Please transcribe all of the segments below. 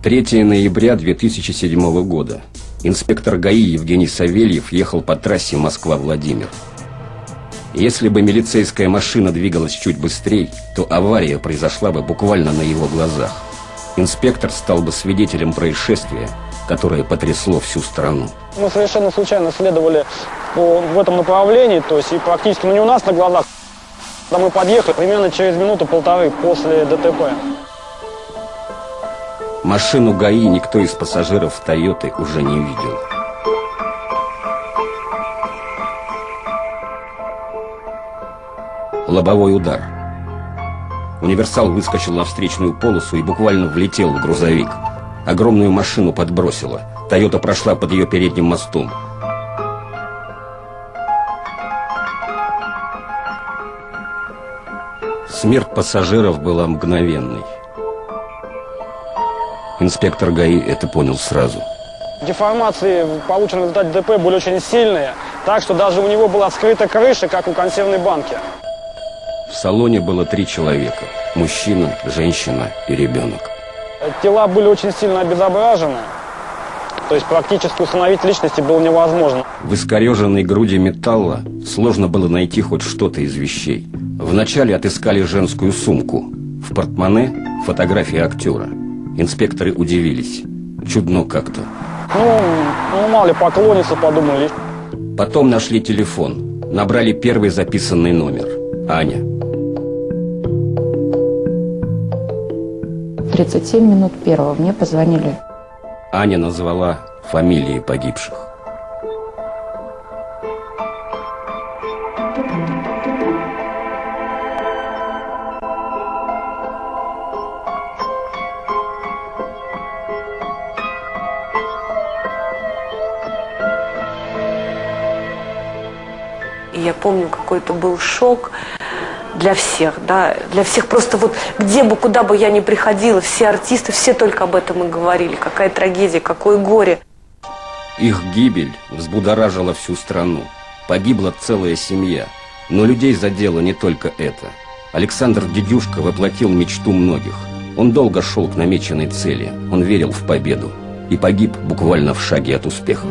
3 ноября 2007 года. Инспектор ГАИ Евгений Савельев ехал по трассе Москва-Владимир. Если бы милицейская машина двигалась чуть быстрее, то авария произошла бы буквально на его глазах. Инспектор стал бы свидетелем происшествия, которое потрясло всю страну. Мы совершенно случайно следовали по, в этом направлении, то есть и практически, ну не у нас на глазах, когда мы подъехали примерно через минуту-полторы после ДТП. Машину ГАИ никто из пассажиров «Тойоты» уже не видел. Лобовой удар. Универсал выскочил на встречную полосу и буквально влетел в грузовик. Огромную машину подбросило. «Тойота» прошла под ее передним мостом. Смерть пассажиров была мгновенной. Инспектор ГАИ это понял сразу. Деформации, полученные в результате ДТП, были очень сильные, так что даже у него была скрыта крыша, как у консервной банки. В салоне было три человека. Мужчина, женщина и ребенок. Тела были очень сильно обезображены, то есть практически установить личности было невозможно. В искореженной груди металла сложно было найти хоть что-то из вещей. Вначале отыскали женскую сумку. В портмоне фотография актера. Инспекторы удивились. Чудно как-то. Ну, ну, мало ли, поклонницы подумали. Потом нашли телефон. Набрали первый записанный номер. Аня. 37 минут первого мне позвонили. Аня назвала фамилии погибших. Я помню, какой-то был шок для всех, да, для всех просто вот где бы, куда бы я ни приходила, все артисты, все только об этом и говорили, какая трагедия, какое горе. Их гибель взбудоражила всю страну. Погибла целая семья. Но людей задело не только это. Александр Дедюшка воплотил мечту многих. Он долго шел к намеченной цели. Он верил в победу. И погиб буквально в шаге от успеха.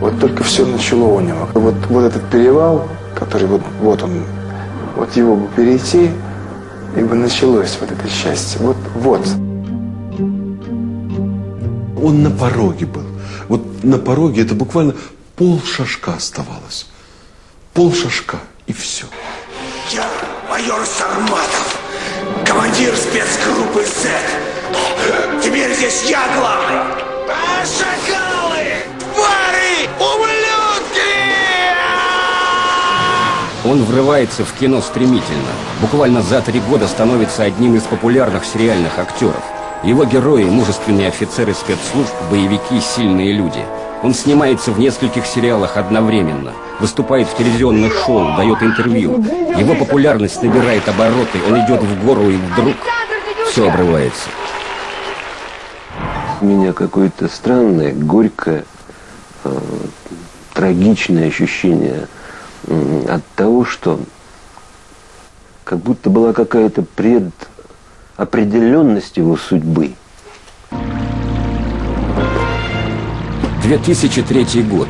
Вот только все начало у него. Вот, вот этот перевал, который вот, вот он, вот его бы перейти, и бы началось вот это счастье. Вот, вот. Он на пороге был. Вот на пороге это буквально пол шажка оставалось. Пол шажка и все. Я майор Сарматов, командир спецгруппы Z. Теперь здесь я главный. А Он врывается в кино стремительно. Буквально за три года становится одним из популярных сериальных актеров. Его герои – мужественные офицеры спецслужб, боевики, сильные люди. Он снимается в нескольких сериалах одновременно, выступает в телевизионных шоу, дает интервью. Его популярность набирает обороты, он идет в гору и вдруг все обрывается. У меня какое-то странное, горькое, э, трагичное ощущение от того, что как будто была какая-то предопределенность его судьбы. 2003 год.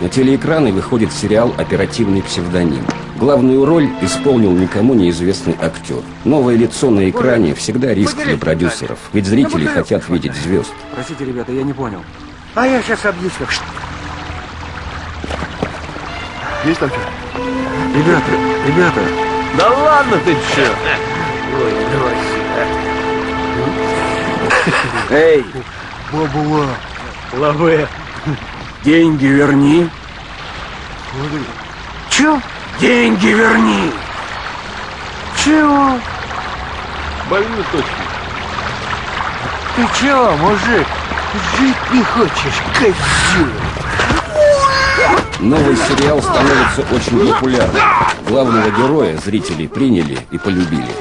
На телеэкраны выходит сериал «Оперативный псевдоним». Главную роль исполнил никому неизвестный актер. Новое лицо на экране всегда риск для продюсеров, ведь зрители хотят видеть звезд. Простите, ребята, я не понял. А я сейчас объясню. Есть что? Ребята, ребята. Да ладно ты че? Ой, давай Эй, Бабула. лаве, деньги верни. Че? Деньги верни. Чего? Больную точно. Ты чего, мужик? Жить не хочешь, козел? Новый сериал становится очень популярным. Главного героя зрители приняли и полюбили.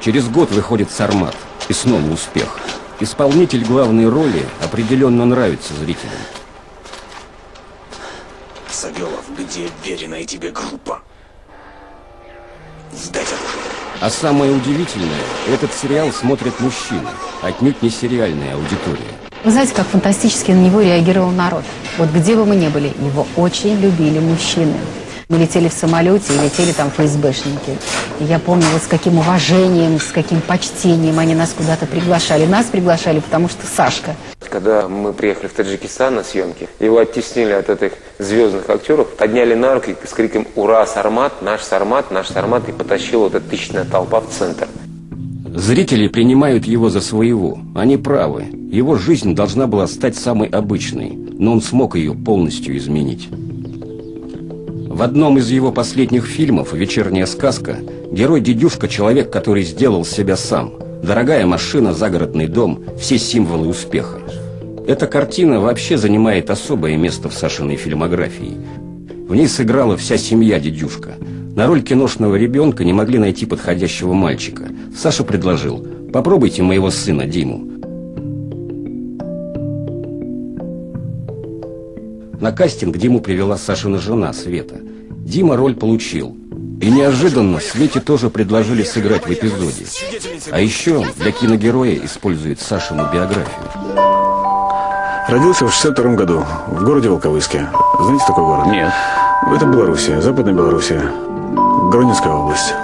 Через год выходит «Сармат» и снова успех. Исполнитель главной роли определенно нравится зрителям. Савелов, где веренная тебе группа? Сдать оружие. А самое удивительное, этот сериал смотрят мужчины, отнюдь не сериальная аудитория. Вы знаете, как фантастически на него реагировал народ. Вот где бы мы ни были, его очень любили мужчины. Мы летели в самолете и летели там ФСБшники. И я помню, вот с каким уважением, с каким почтением они нас куда-то приглашали. Нас приглашали, потому что Сашка. Когда мы приехали в Таджикистан на съемки, его оттеснили от этих звездных актеров, подняли на руки с криком «Ура, Сармат! Наш Сармат! Наш Сармат!» и потащила вот эта тысячная толпа в центр. Зрители принимают его за своего. Они правы. Его жизнь должна была стать самой обычной, но он смог ее полностью изменить. В одном из его последних фильмов «Вечерняя сказка» герой Дедюшка – человек, который сделал себя сам. Дорогая машина, загородный дом – все символы успеха. Эта картина вообще занимает особое место в Сашиной фильмографии. В ней сыграла вся семья Дедюшка. На роль киношного ребенка не могли найти подходящего мальчика. Саша предложил «Попробуйте моего сына Диму». На кастинг Диму привела Сашина жена Света. Дима роль получил. И неожиданно Свете тоже предложили сыграть в эпизоде. А еще для киногероя использует Сашину биографию. Родился в 62 году в городе Волковыске. Знаете такой город? Нет. Это Белоруссия, Западная Белоруссия, Гронинская область.